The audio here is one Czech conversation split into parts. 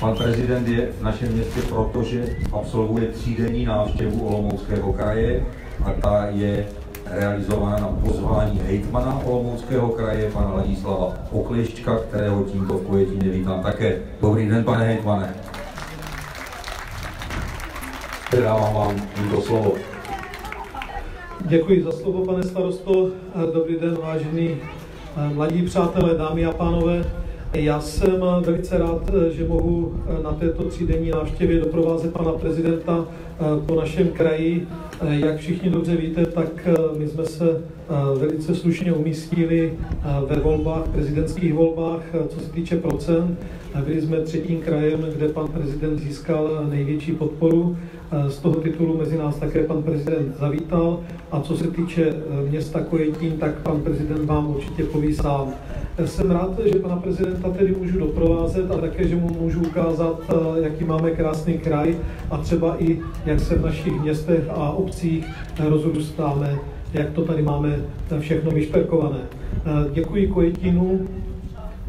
Pan prezident je v našem městě proto, že absolvuje třídenní návštěvu Olomouckého kraje a ta je realizována na pozvání hejtmana Olomouckého kraje, pana Ladislava Oklešťka, kterého tímto v Kojetině vítám také. Dobrý den, pane hejtmane. Předávám vám tímto slovo. Děkuji za slovo, pane starosto. Dobrý den, vážení mladí přátelé, dámy a pánové. Já jsem velice rád, že mohu na této třídenní návštěvě doprovázet pana prezidenta po našem kraji. Jak všichni dobře víte, tak my jsme se velice slušně umístili ve volbách, prezidentských volbách, co se týče procent. Byli jsme třetím krajem, kde pan prezident získal největší podporu. Z toho titulu mezi nás také pan prezident zavítal. A co se týče města Kojetín, tak pan prezident vám určitě poví sám. Jsem rád, že pana prezidenta tedy můžu doprovázet a také, že mu můžu ukázat, jaký máme krásný kraj a třeba i jak se v našich městech a obcích rozrůstáme, jak to tady máme všechno vyšperkované. Děkuji Kojetinu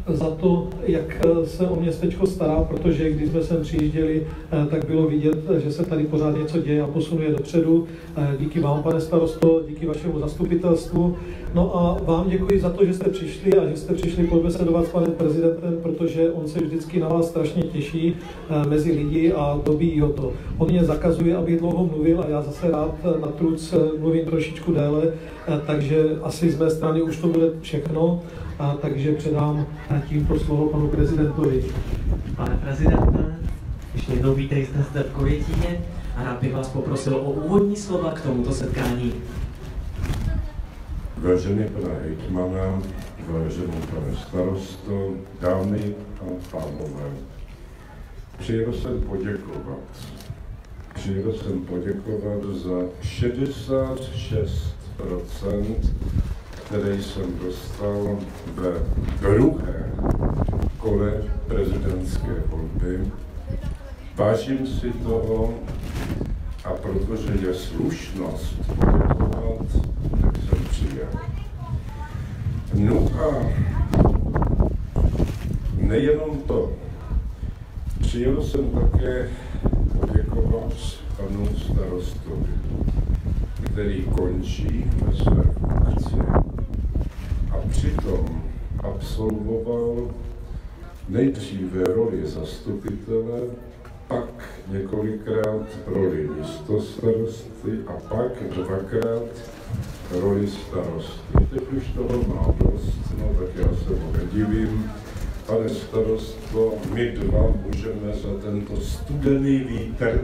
za to, jak se o městečko stará, protože když jsme sem přijížděli, tak bylo vidět, že se tady pořád něco děje a posunuje dopředu. Díky vám, pane starosto, díky vašemu zastupitelstvu. No a vám děkuji za to, že jste přišli a že jste přišli pobesedovat s panem prezidentem, protože on se vždycky na vás strašně těší mezi lidi a dobí ho to. On mě zakazuje, abych dlouho mluvil a já zase rád na truc mluvím trošičku déle, takže asi z mé strany už to bude všechno a takže předám tímto slovo panu prezidentovi. Pane prezidente, ještě jednou vítejte zde v Kojetíně a rád bych vás poprosil o úvodní slova k tomuto setkání. Vážený pane hejtmane, vážený pane starosto, dámy a pánové, přijel jsem poděkovat. Přijel jsem poděkovat za 66 které jsem dostal ve druhé kole prezidentské volby. Vážím si toho a protože je slušnost poděkovat, tak jsem přijel. No a nejenom to. Přijel jsem také poděkovat panu starostovi, který končí ve své funkci přitom absolvoval nejdříve roli zastupitele, pak několikrát roli místostarosty a pak dvakrát roli starosty. Teď už toho má dost, no tak já se mu nedivím. Pane starostvo, my dva můžeme za tento studený vítr,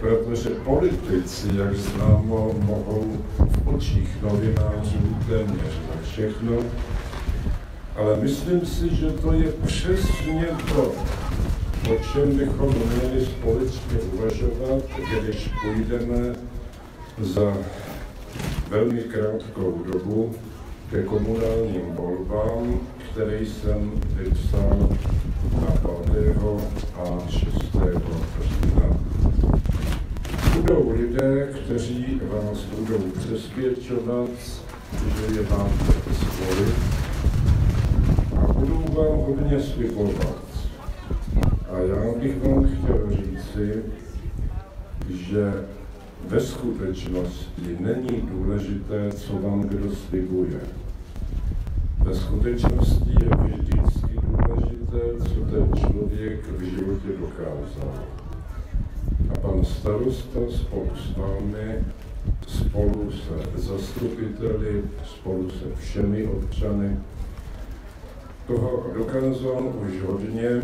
protože politici, jak známo, mohou v očích novinářů téměř na všechno, ale myslím si, že to je přesně to, o čem bychom měli společně uvažovat, když půjdeme za velmi krátkou dobu ke komunálním volbám, které jsem vypsal na 5. a 6. října. Budou lidé, kteří vás budou přesvědčovat, že je vám zvolit a budou vám hodně slibovat. A já bych vám chtěl říci, že ve skutečnosti není důležité, co vám kdo slibuje. Ve skutečnosti je vždycky důležité, co ten člověk v životě dokázal. Pan starosta spolu s námi, spolu se zastupiteli, spolu se všemi občany, toho dokázal už hodně.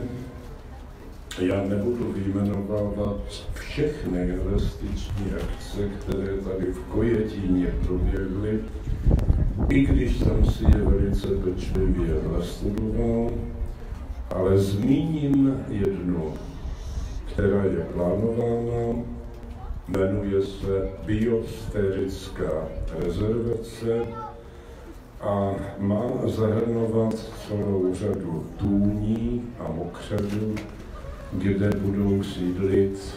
Já nebudu vyjmenovávat všechny investiční akce, které tady v Kojetíně proběhly, i když jsem si je velice pečlivě nastudoval, ale zmíním jednu, která je plánována, jmenuje se biosférická rezervace a má zahrnovat celou řadu tůní a mokřadů, kde budou sídlit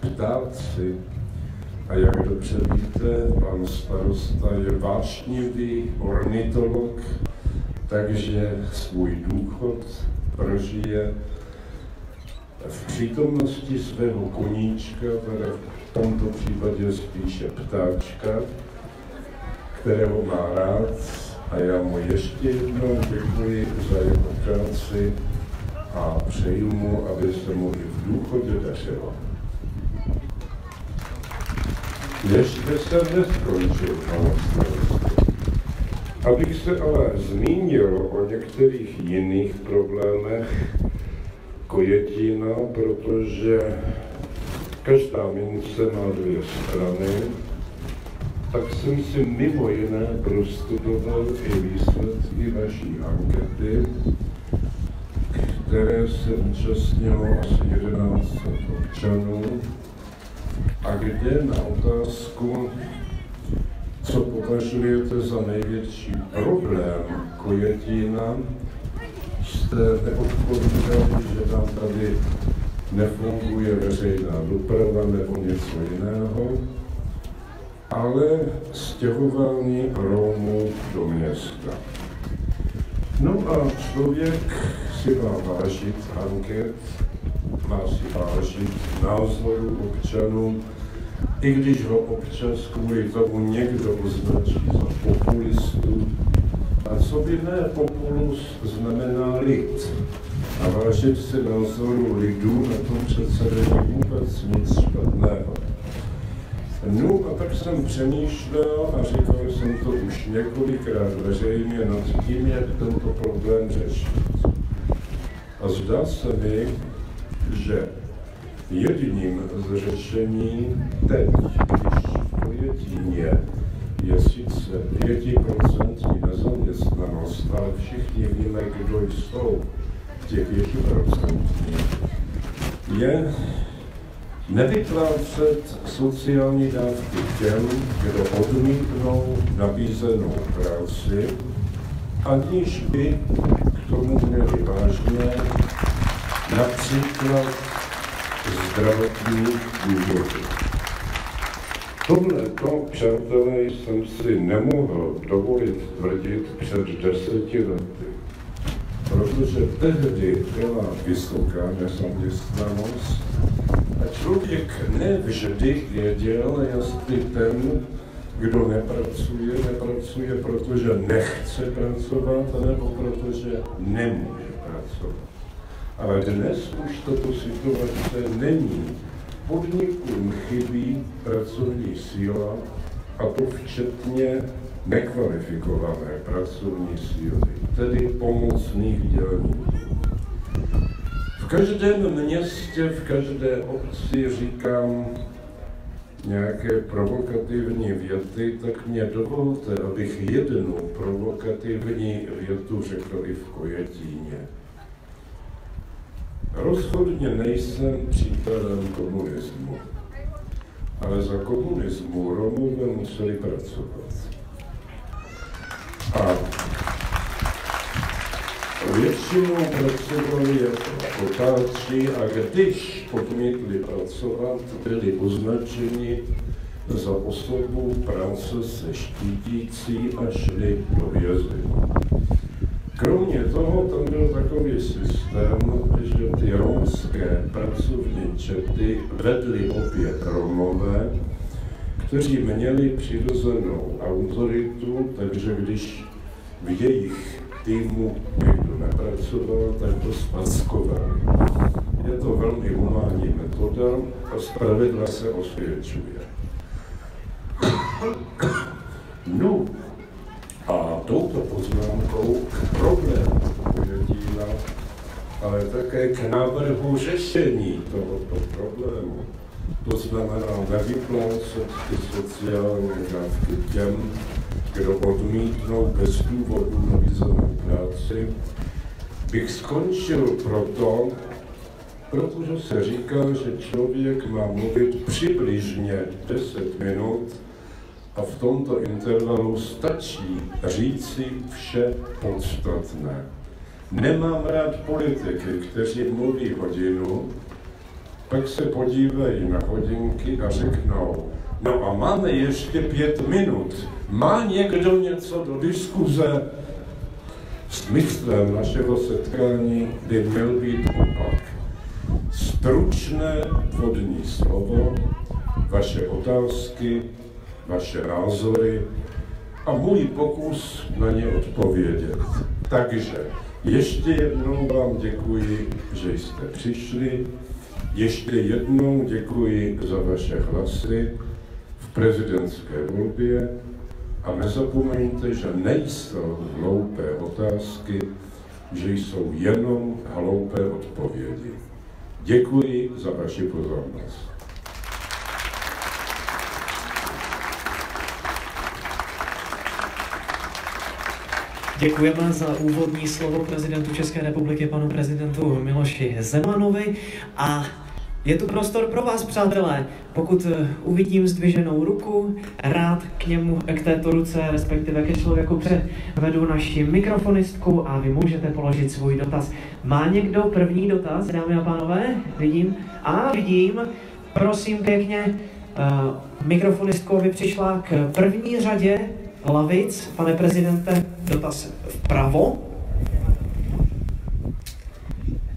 ptáci. A jak dobře víte, pan starosta je vášnivý ornitolog, takže svůj důchod prožije v přítomnosti svého koníčka, teda v tomto případě spíše ptáčka, kterého má rád a já mu ještě jednou děkuji za jeho práci a přeju mu, aby se mu i v důchodě dařilo. Ještě jsem neskončil, pane. Abych se ale zmínil o některých jiných problémech Kojetína, protože každá mince má dvě strany, tak jsem si mimo jiné prostudoval i výsledky vaší ankety, které se účastnilo asi 11 občanů. A kde na otázku, co považujete za největší problém Kojetína, neodpovídali, že tam tady nefunguje veřejná doprava nebo něco jiného, ale stěhování Romů do města. No a člověk si má vážit anket, má si vážit názoru občanů, i když ho občas kvůli tomu někdo označí za populistu. A co by ne populus znamená lid? A vážit si názoru lidů, na tom přece není vůbec nic špatného. No a tak jsem přemýšlel a říkal jsem to už několikrát veřejně nad tím, jak tento problém řešit. A zdá se mi, že jedním z řešení teď, když v Pojetíně je sice 5% nezaměstnanost, ale všichni víme, kdo jsou v těch 5%, je nevyplácet sociální dávky těm, kdo odmítnou nabízenou práci, aniž by k tomu měli vážně například zdravotní důvody. Tohle to, přátelé, jsem si nemohl dovolit tvrdit před deseti lety, protože tehdy byla vysoká nezaměstnanost a člověk nevždy věděl, jestli ten, kdo nepracuje, nepracuje, protože nechce pracovat, nebo protože nemůže pracovat. Ale dnes už tato situace není. Podnikům chybí pracovní síla, a to včetně nekvalifikované pracovní síly, tedy pomocných dělníků. V každém městě, v každé obci říkám nějaké provokativní věty, tak mě dovolte, abych jednu provokativní větu řekl i v Kojetíně. Rozhodně nejsem přítelem komunismu, ale za komunismu Romové museli pracovat. A většinou pracovali jako otáči a když odmítli pracovat, byli označeni za osobu práce se štítící a šli do vězení. Kromě toho tam byl takový systém, že ty romské pracovní čety vedly opět Romové, kteří měli přirozenou autoritu, takže když v jejich týmu někdo nepracoval, tak to spaskovali. Je to velmi humánní metoda a zpravidla se osvědčuje. No, a touto poznámkou k problému díla, ale také k návrhu řešení tohoto problému, to znamená nevyplácet ty sociální dávky těm, kdo odmítnou bez důvodu nabízenou práci, bych skončil proto, protože se říká, že člověk má mluvit přibližně 10 minut a v tomto intervalu stačí říci vše podstatné. Nemám rád politiky, kteří mluví hodinu, pak se podívají na hodinky a řeknou, no a máme ještě pět minut. Má někdo něco do diskuze? Smyslem našeho setkání by měl být opak. stručné vodní slovo, vaše otázky, vaše názory a můj pokus na ně odpovědět. Takže ještě jednou vám děkuji, že jste přišli. Ještě jednou děkuji za vaše hlasy v prezidentské volbě a nezapomeňte, že nejsou hloupé otázky, že jsou jenom hloupé odpovědi. Děkuji za vaši pozornost. Děkujeme za úvodní slovo prezidentu České republiky, panu prezidentu Miloši Zemanovi a je tu prostor pro vás, přátelé. Pokud eh, uvidím zdviženou ruku, rád k němu, k této ruce, respektive ke člověku převedu naši mikrofonistku a vy můžete položit svůj dotaz. Má někdo první dotaz, dámy a pánové? Vidím. A vidím. Prosím pěkně, uh, mikrofonistkou by přišla k první řadě lavic. Pane prezidente, dotaz vpravo.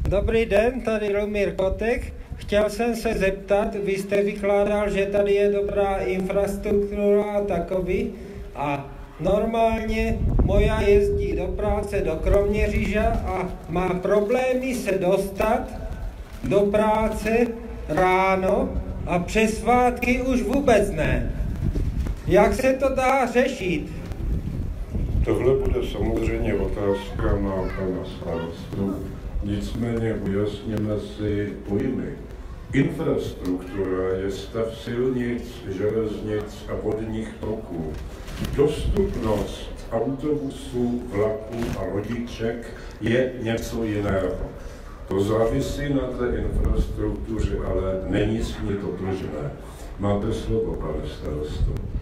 Dobrý den, tady Lumír Kotek. Chtěl jsem se zeptat, vy jste vykládal, že tady je dobrá infrastruktura a takový a normálně moja jezdí do práce do Kroměříža a má problémy se dostat do práce ráno a přes svátky už vůbec ne. Jak se to dá řešit? Tohle bude samozřejmě otázka na pana starostu, nicméně ujasněme si pojmy. Infrastruktura je stav silnic, železnic a vodních toků. Dostupnost autobusů, vlaků a lodiček je něco jiného. To závisí na té infrastruktuře, ale není s ní totožné. Máte slovo, pane starosto.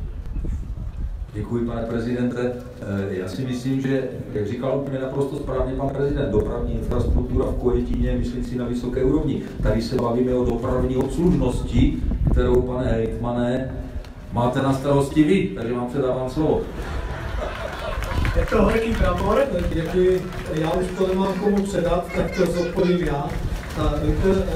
Děkuji, pane prezidente. Eh, já si myslím, že, jak říkal úplně naprosto správně pan prezident, dopravní infrastruktura v Kojetíně je, myslím si, na vysoké úrovni. Tady se bavíme o dopravní obslužnosti, kterou, pane hejtmane, máte na starosti vy, takže vám předávám slovo. Je to horký prapor, děkuji. Já už to nemám komu předat, tak to zodpovím já.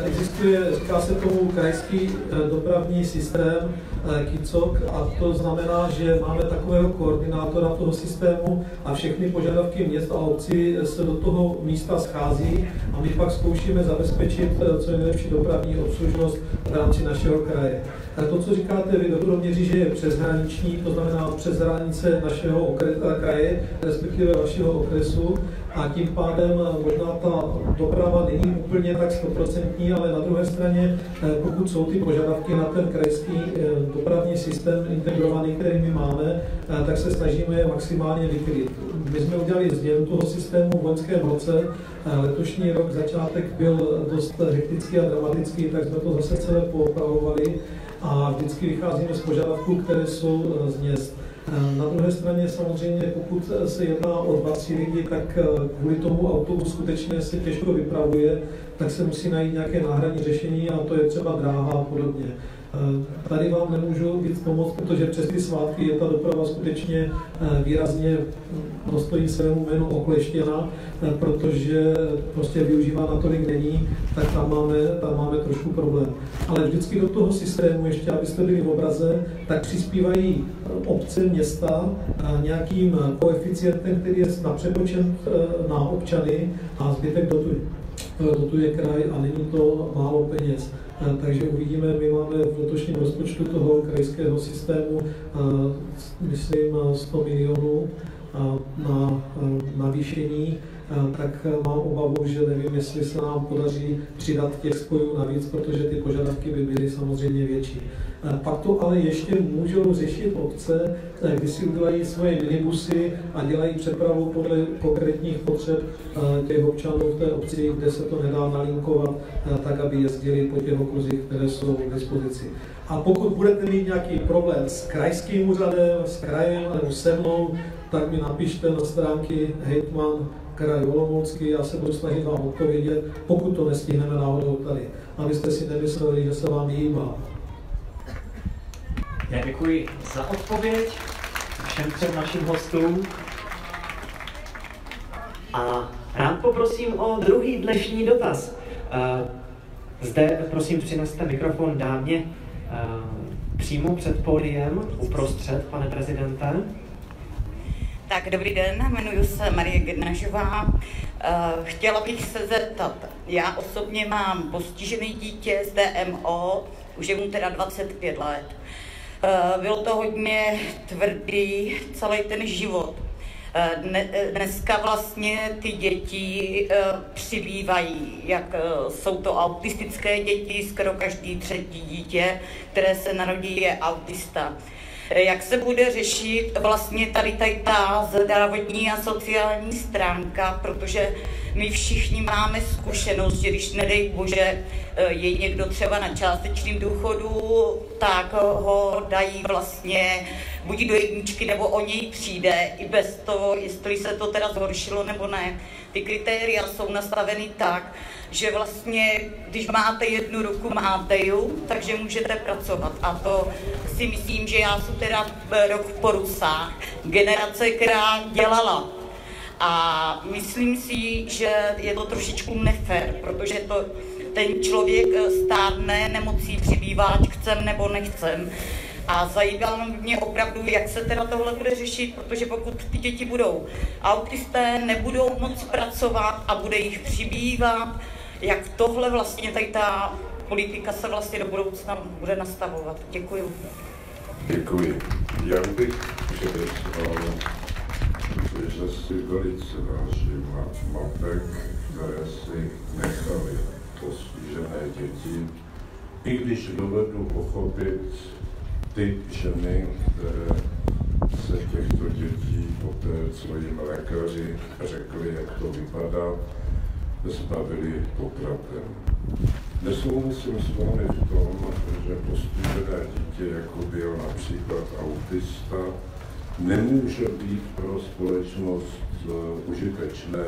Existuje, říká se tomu krajský eh, dopravní systém eh, KICOK a to znamená, že máme takového koordinátora toho systému a všechny požadavky měst a obcí se do toho místa schází a my pak zkoušíme zabezpečit eh, co nejlepší dopravní obslužnost v rámci našeho kraje. To, co říkáte vy do měří, že je přeshraniční, to znamená přes hranice našeho okre- kraje, respektive vašeho okresu, a tím pádem možná ta doprava není úplně tak stoprocentní, ale na druhé straně, eh, pokud jsou ty požadavky na ten krajský eh, dopravní systém integrovaný, který my máme, eh, tak se snažíme je maximálně vykryt. My jsme udělali změnu toho systému v loňském roce. Letošní rok začátek byl dost hektický a dramatický, tak jsme to zase celé poopravovali a vždycky vycházíme z požadavků, které jsou z měst. Na druhé straně samozřejmě, pokud se jedná o dva, tři lidi, tak kvůli tomu autobus skutečně se těžko vypravuje, tak se musí najít nějaké náhradní řešení a to je třeba dráha a podobně. Eh, tady vám nemůžu víc pomoct, protože přes ty svátky je ta doprava skutečně eh, výrazně dostojí svému jménu okleštěna, eh, protože prostě využívá na tolik není, tak tam máme, tam máme trošku problém. Ale vždycky do toho systému, ještě abyste byli v obraze, tak přispívají obce, města nějakým koeficientem, který je napřepočen na občany a zbytek dotuje, dotuje kraj a není to málo peněz. Takže uvidíme, my máme v letošním rozpočtu toho krajského systému, myslím, 100 milionů na navýšení, tak mám obavu, že nevím, jestli se nám podaří přidat těch spojů navíc, protože ty požadavky by byly samozřejmě větší. Pak to ale ještě můžou řešit obce, kdy si udělají svoje minibusy a dělají přepravu podle konkrétních potřeb těch občanů v té obci, kde se to nedá nalinkovat, tak aby jezdili po těch okruzích, které jsou k dispozici. A pokud budete mít nějaký problém s krajským úřadem, s krajem nebo se mnou, tak mi napište na stránky hejtman kraj Olomoucký, já se budu snažit vám odpovědět, pokud to nestihneme náhodou tady, abyste si nemysleli, že se vám jímá. Já děkuji za odpověď všem třem našim hostům. A rád poprosím o druhý dnešní dotaz. Zde prosím přineste mikrofon dámě přímo před pódiem, uprostřed, pane prezidente. Tak dobrý den, jmenuji se Marie Gednažová. Chtěla bych se zeptat, já osobně mám postižený dítě z DMO, už je mu teda 25 let. Bylo to hodně tvrdý celý ten život Eh, eh, dneska vlastně ty děti eh, přibývají, jak jsou to autistické děti, skoro každý třetí dítě, které se narodí, je autista. Jak se bude řešit vlastně tady, tady ta zdravotní a sociální stránka, protože my všichni máme zkušenost, že když nedej bože je někdo třeba na částečným důchodu, tak ho dají vlastně buď do jedničky, nebo o něj přijde, i bez toho, jestli se to teda zhoršilo nebo ne. Ty kritéria jsou nastaveny tak, že vlastně, když máte jednu ruku, máte ju, takže můžete pracovat. A to si myslím, že já jsem teda rok v porusách, generace, která dělala. A myslím si, že je to trošičku nefér, protože to ten člověk stárne, nemocí přibývá, ať chcem nebo nechcem. A zajímalo mě opravdu, jak se teda tohle bude řešit, protože pokud ty děti budou autisté, nebudou moc pracovat a bude jich přibývat, jak tohle vlastně tady ta politika se vlastně do budoucna bude nastavovat. Děkuji. Děkuji. Já bych předeslal, že si velice vážím matek, které si nechali postižené děti, i když dovedu pochopit ty ženy, které se těchto dětí po té, co jim lékaři řekli, jak to vypadá, zbavili popratem. Nesouhlasím s vámi v tom, že postižené dítě, jako byl například autista, nemůže být pro společnost uh, užitečné.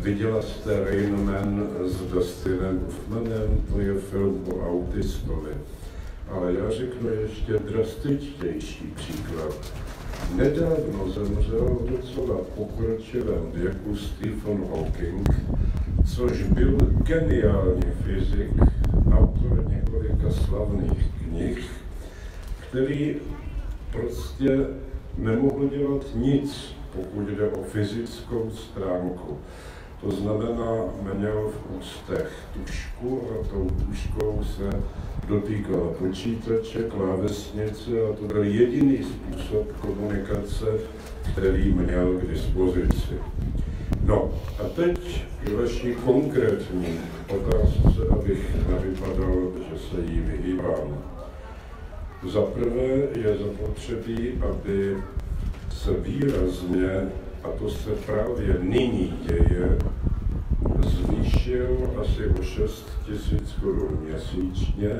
Viděla jste Rain Man s Dustinem Hoffmanem, to je film o autistovi. Ale já řeknu ještě drastičtější příklad. Nedávno zemřel v docela pokročilém věku Stephen Hawking, což byl geniální fyzik, autor několika slavných knih, který prostě nemohl dělat nic, pokud jde o fyzickou stránku. To znamená, měl v ústech tušku a tou tuškou se dotýkal počítače, klávesnice a to byl jediný způsob komunikace, který měl k dispozici. No a teď vaší konkrétní otázce, abych nevypadal, že se jí vyhýbám. Za prvé je zapotřebí, aby se výrazně, a to se právě nyní děje, zvýšil asi o 6 tisíc korun měsíčně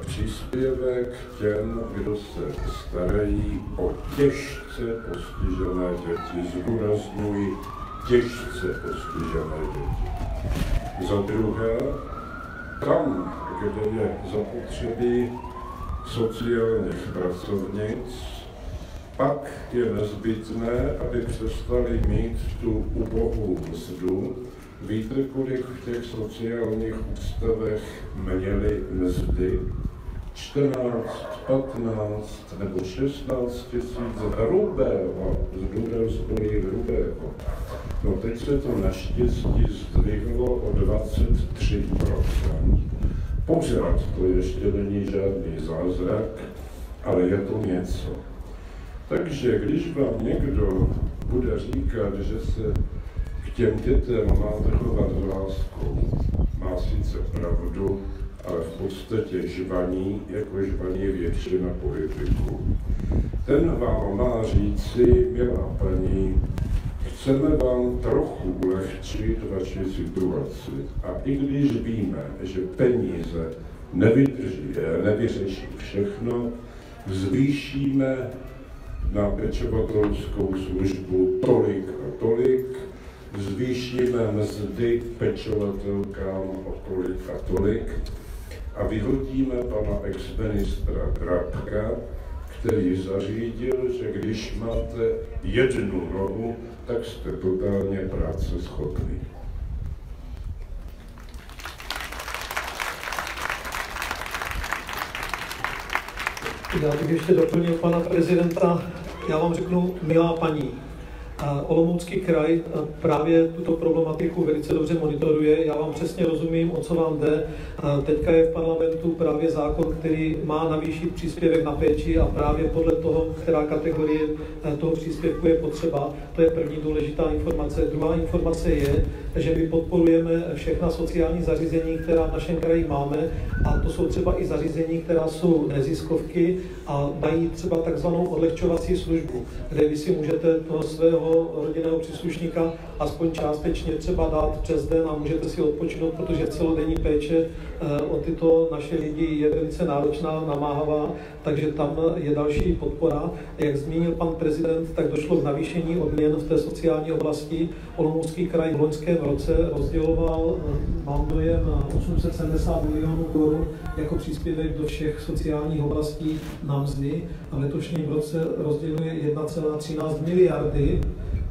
příspěvek těm, kdo se starají o těžce postižené děti. Zdůraznují těžce postižené děti. Za druhé, tam, kde je zapotřebí sociálních pracovnic, pak je nezbytné, aby přestali mít tu ubohou mzdu. Víte, kolik v těch sociálních ústavech měli mzdy? 14, 15 nebo 16 tisíc hrubého, zdůraznuju hrubého. No teď se to naštěstí zdvihlo o 23% Pořád to ještě není žádný zázrak, ale je to něco. Takže když vám někdo bude říkat, že se k těm dětem máte chovat láskou, má sice pravdu, ale v podstatě žvaní, jako žvaní většina politiků. Ten vám má říci, milá paní, chceme vám trochu ulehčit vaši situaci. A i když víme, že peníze nevydrží, nevyřeší všechno, zvýšíme na pečovatelskou službu tolik a tolik, zvýšíme mzdy pečovatelkám o tolik a tolik a vyhodíme pana exministra Krapka, který zařídil, že když máte jednu rohu, tak jste totálně práce schopný. Já bych ještě doplnil pana prezidenta. Já vám řeknu, milá paní, Olomoucký kraj právě tuto problematiku velice dobře monitoruje. Já vám přesně rozumím, o co vám jde. Teďka je v parlamentu právě zákon, který má navýšit příspěvek na péči a právě podle toho, která kategorie toho příspěvku je potřeba. To je první důležitá informace. Druhá informace je, že my podporujeme všechna sociální zařízení, která v našem kraji máme a to jsou třeba i zařízení, která jsou neziskovky a mají třeba takzvanou odlehčovací službu, kde vy si můžete toho svého rodinného příslušníka aspoň částečně třeba dát přes den a můžete si odpočinout, protože celodenní péče eh, o tyto naše lidi je velice náročná, namáhavá, takže tam je další podpora. Jak zmínil pan prezident, tak došlo k navýšení odměn v té sociální oblasti. Olomoucký kraj v loňském roce rozděloval, eh, mám dojem, 870 milionů korun jako příspěvek do všech sociálních oblastí na mzdy a v letošním roce rozděluje 1,13 miliardy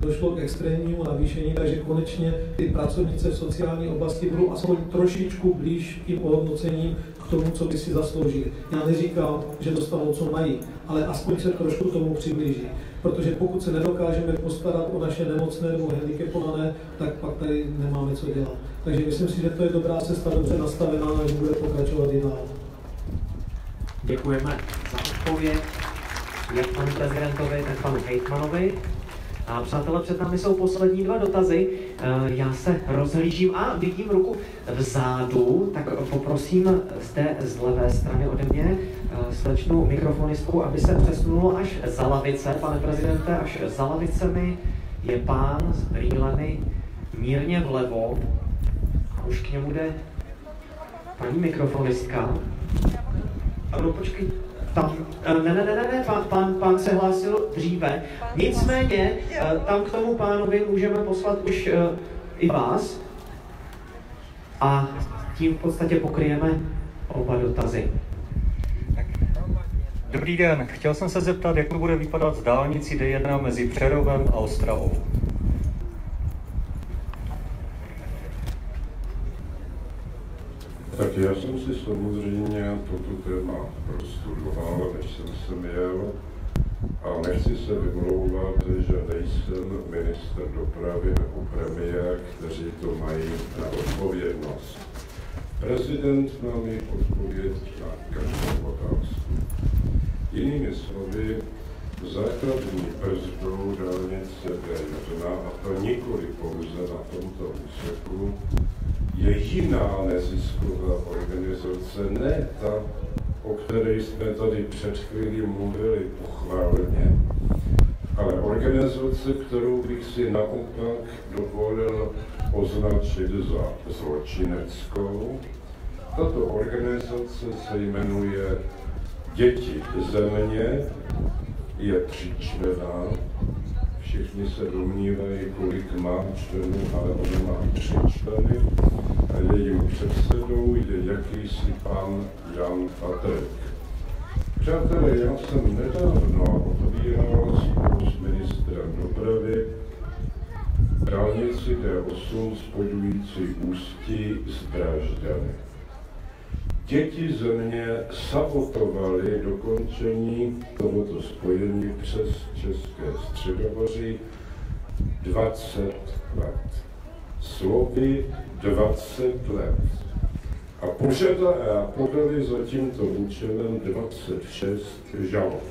došlo k extrémnímu navýšení, takže konečně ty pracovnice v sociální oblasti budou aspoň trošičku blíž tím ohodnocením k tomu, co by si zasloužili. Já neříkám, že dostanou, co mají, ale aspoň se trošku tomu přiblíží. Protože pokud se nedokážeme postarat o naše nemocné nebo handicapované, tak pak tady nemáme co dělat. Takže myslím si, že to je dobrá cesta, dobře nastavená a že bude pokračovat i dál. Děkujeme za odpověď jak panu prezidentovi, tak panu hejtmanovi. A přátelé, před námi jsou poslední dva dotazy. Eh, já se rozhlížím a vidím ruku vzadu, tak poprosím zde z levé strany ode mě eh, slečnou mikrofonistku, aby se přesunulo až za lavice. Pane prezidente, až za lavicemi je pán s brýlemi mírně vlevo. A už k němu jde paní mikrofonistka. Ano, počkej, tam, eh, ne, ne, ne, ne, pán, pán, pán se hlásil dříve. Nicméně, eh, tam k tomu pánovi můžeme poslat už uh, i vás. A tím v podstatě pokryjeme oba dotazy. Dobrý den, chtěl jsem se zeptat, jak to bude vypadat s dálnicí D1 mezi Přerovem a Ostravou. Tak já jsem si samozřejmě toto téma prostudoval, než jsem sem jel a nechci se vymlouvat, že nejsem minister dopravy nebo premiér, kteří to mají na odpovědnost. Prezident má mi odpověď na každou otázku. Jinými slovy, základní brzdou dálnice D1, a to nikoli pouze na tomto úseku, je jiná nezisková organizace, ne ta, o které jsme tady před chvílí mluvili pochválně, ale organizace, kterou bych si naopak dovolil označit za zločineckou. Tato organizace se jmenuje Děti země, je tříčlená, všichni se domnívají, kolik má členů, ale ona má tři členy jejím předsedou je jakýsi pan Jan Patrik. Přátelé, já jsem nedávno otvíral spolu s ministrem dopravy dálnici D8 spojující Ústí s Drážďany. Děti země sabotovaly dokončení tohoto spojení přes České středovoří 20 let. Slovy 20 let. A požada a podali za tímto účelem 26 žalob.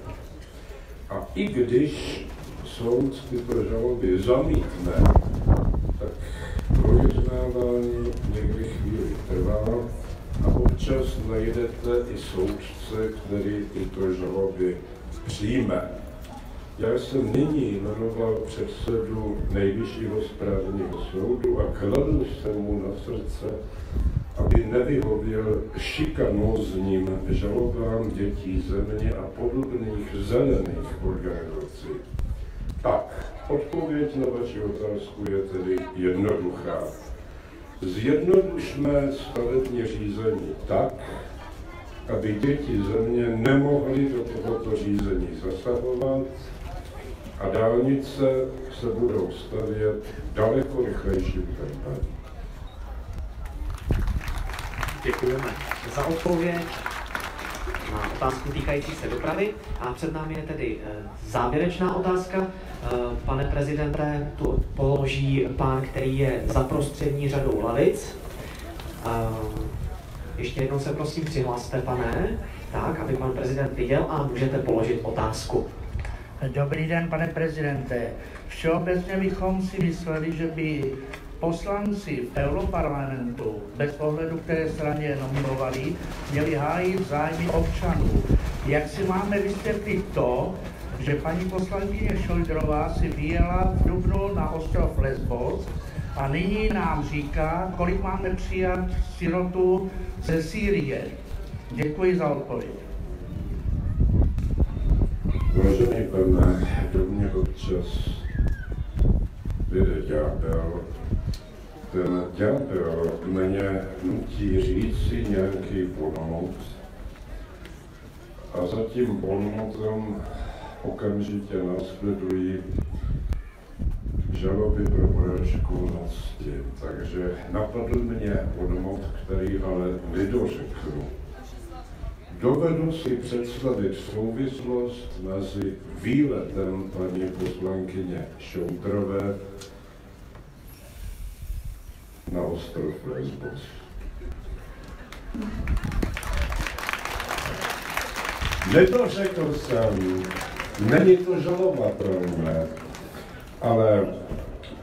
A i když soud tyto žaloby zamítne, tak projednávání někdy chvíli trvá a občas najdete i soudce, který tyto žaloby přijme. Já jsem nyní jmenoval předsedu Nejvyššího správního soudu a kladl jsem mu na srdce, aby nevyhověl šikanózním žalobám dětí země a podobných zelených organizací. Tak, odpověď na vaši otázku je tedy jednoduchá. Zjednodušme stavební řízení tak, aby děti země nemohly do tohoto řízení zasahovat a dálnice se budou stavět daleko rychlejším tempem. Děkujeme za odpověď. na otázku týkající se dopravy. A před námi je tedy eh, závěrečná otázka. Eh, pane prezidente, tu položí pán, který je za prostřední řadou lavic. Ještě jednou se prosím přihlaste, pane, tak, aby pan prezident viděl a můžete položit otázku. Dobrý den, pane prezidente. Všeobecně bychom si mysleli, že by poslanci v Europarlamentu, bez ohledu, které straně nominovali, měli hájit zájmy občanů. Jak si máme vysvětlit to, že paní poslankyně Šojdrová si vyjela v Dubnu na ostrov Lesbos a nyní nám říká, kolik máme přijat sirotů ze Sýrie. Děkuji za odpověď. Vážený pane, do mě občas vyjde ďábel. Ten ďábel mě nutí říct si nějaký bonmot a za tím bonmotem okamžitě následují žaloby pro porážku nosti. Takže napadl mě bonmot, který ale nedořeknu. Dovedu si představit souvislost mezi výletem paní poslankyně Šoutrové na ostrov Lesbos. Nedořekl jsem, není to žalovatelné, ale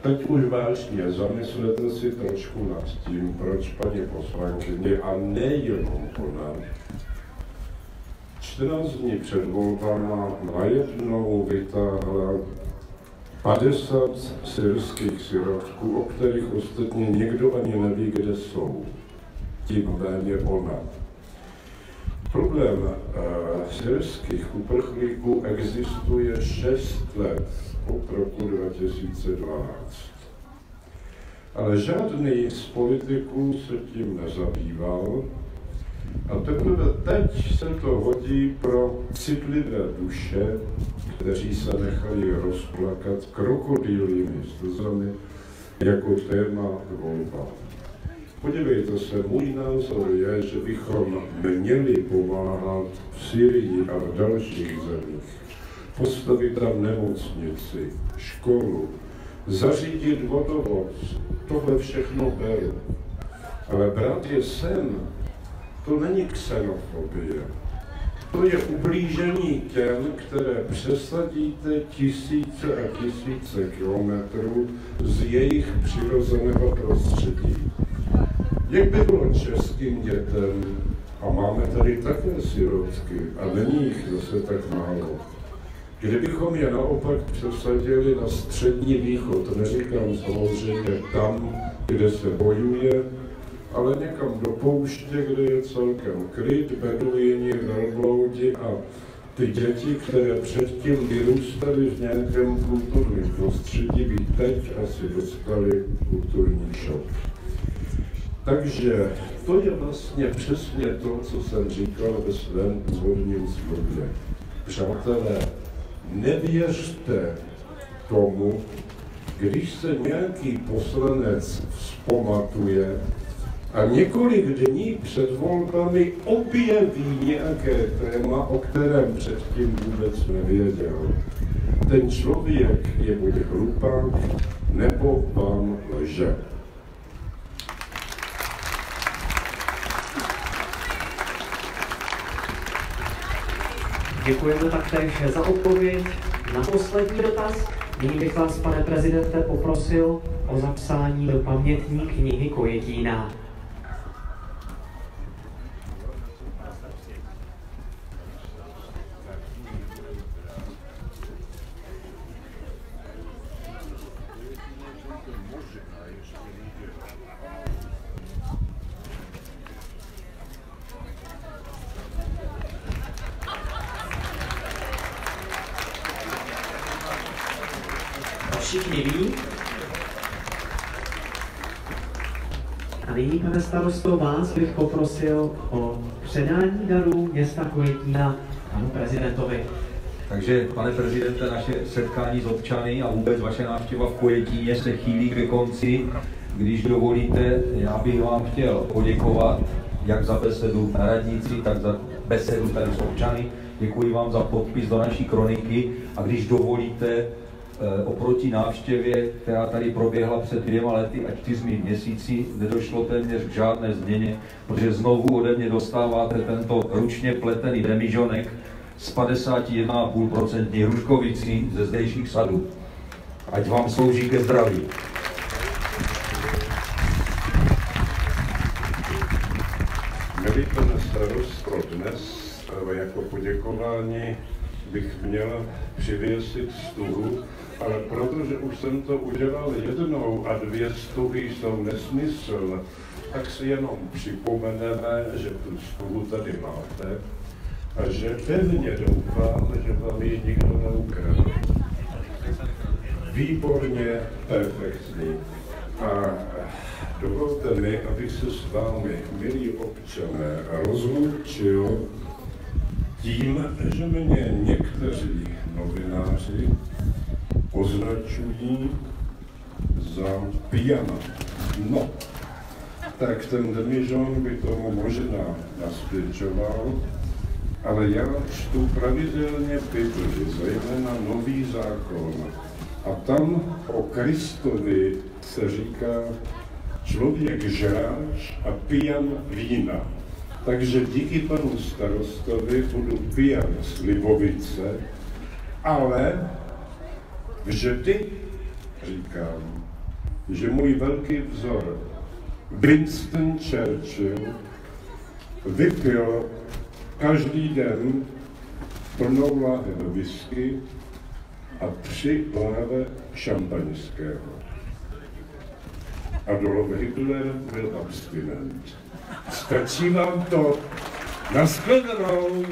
teď už vážně zamyslete si trošku nad tím, proč paní poslankyně a nejenom ona 14 dní před volbama najednou vytáhla 50 syrských sirotků, o kterých ostatně nikdo ani neví, kde jsou. Tím méně ona. Problém uh, syrských uprchlíků existuje 6 let od roku 2012. Ale žádný z politiků se tím nezabýval, a teprve teď se to hodí pro citlivé duše, kteří se nechali rozplakat krokodýlými slzami jako téma volba. Podívejte se, můj názor je, že bychom měli pomáhat v Syrii a v dalších zemích. Postavit tam nemocnici, školu, zařídit vodovod, tohle všechno beru. Ale brát je sem to není xenofobie. To je ublížení těm, které přesadíte tisíce a tisíce kilometrů z jejich přirozeného prostředí. Jak by bylo českým dětem, a máme tady také sirotky, a není jich zase tak málo, Kdybychom je naopak přesadili na střední východ, neříkám samozřejmě tam, kde se bojuje, ale někam do pouště, kde je celkem klid, beduini, velbloudi a ty děti, které předtím vyrůstaly v nějakém kulturním prostředí, by teď asi dostali kulturní šok. Takže to je vlastně přesně to, co jsem říkal ve svém úvodním slově. Přátelé, nevěřte tomu, když se nějaký poslanec vzpamatuje, a několik dní před volbami objeví nějaké téma, o kterém předtím vůbec nevěděl. Ten člověk je buď hlupák, nebo vám lže. Děkujeme taktéž za odpověď na poslední dotaz. Nyní bych vás, pane prezidente, poprosil o zapsání do pamětní knihy Kojetína. všichni ví. A nyní, starosto, vás bych poprosil o předání darů města Kojetína panu prezidentovi. Takže, pane prezidente, naše setkání s občany a vůbec vaše návštěva v Kojetíně se chýlí ke konci. Když dovolíte, já bych vám chtěl poděkovat jak za besedu na radnici, tak za besedu tady s občany. Děkuji vám za podpis do naší kroniky a když dovolíte, oproti návštěvě, která tady proběhla před dvěma lety a čtyřmi měsíci, nedošlo téměř k žádné změně, protože znovu ode mě dostáváte tento ručně pletený demižonek z 51,5% hruškovicí ze zdejších sadů. Ať vám slouží ke zdraví. Milý pane pro dnes jako poděkování bych měl přivěsit stuhu, ale protože už jsem to udělal jednou a dvě stuhy jsou nesmysl, tak si jenom připomeneme, že tu stuhu tady máte a že pevně doufám, že vám ji nikdo neukradl. Výborně perfektní. A dovolte mi, abych se s vámi, milí občané, rozloučil tím, že mě někteří označují za pijana. No, tak ten demižon by tomu možná nasvědčoval, ale já čtu pravidelně Bibli, zejména Nový zákon. A tam o Kristovi se říká člověk žráč a pijan vína. Takže díky panu starostovi budu pijan z Libovice, ale vždy říkám, že můj velký vzor Winston Churchill vypil každý den plnou láhev whisky a tři láhve šampaňského. Adolf Hitler byl abstinent. Stačí vám to. Naschledanou.